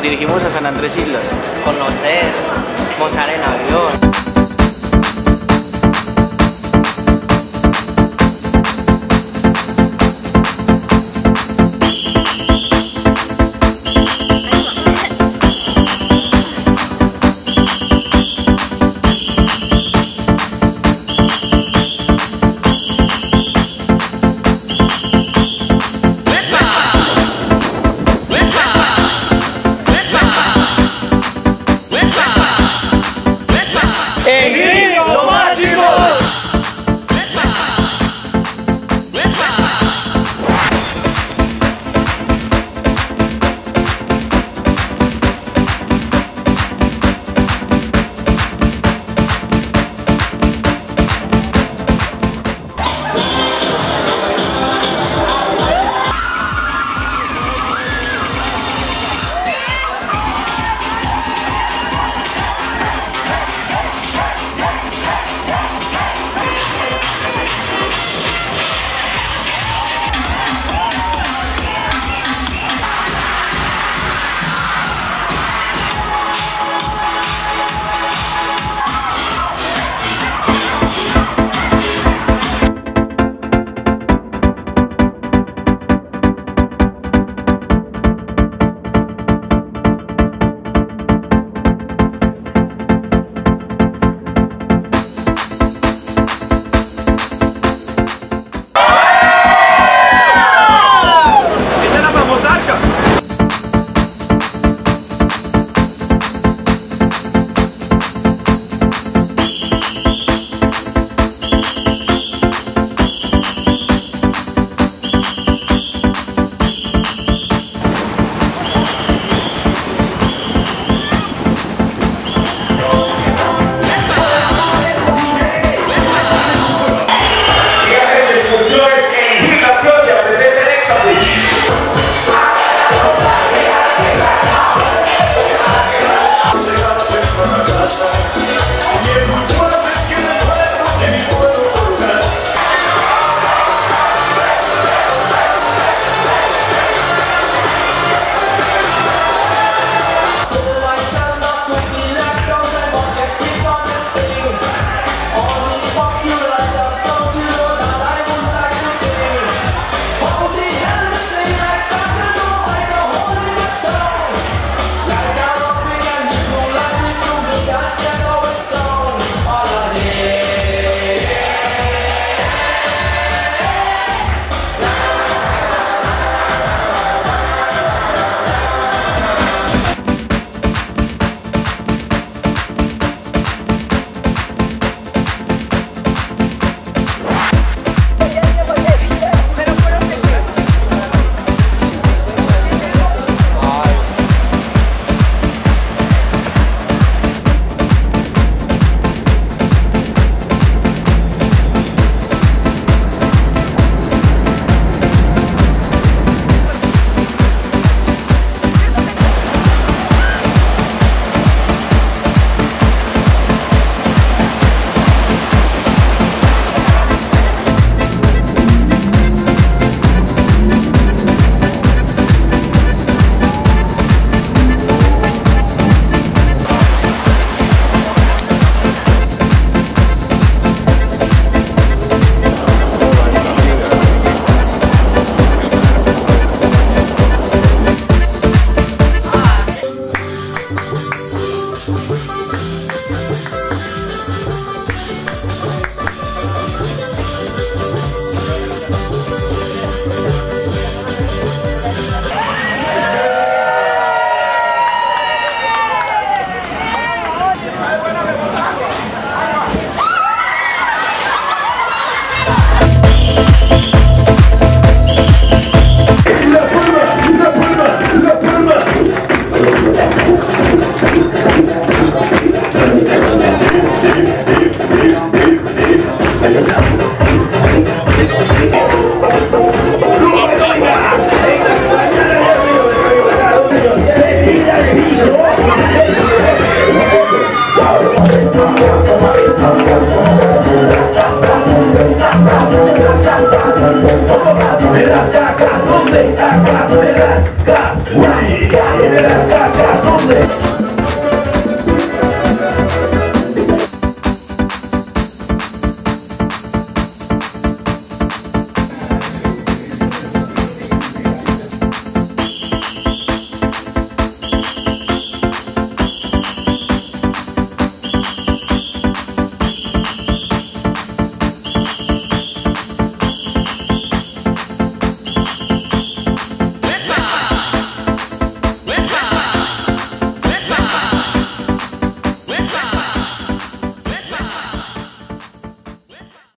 dirigimos a San Andrés Islas. Conocer, montar en avión. Cacas, ¿dónde están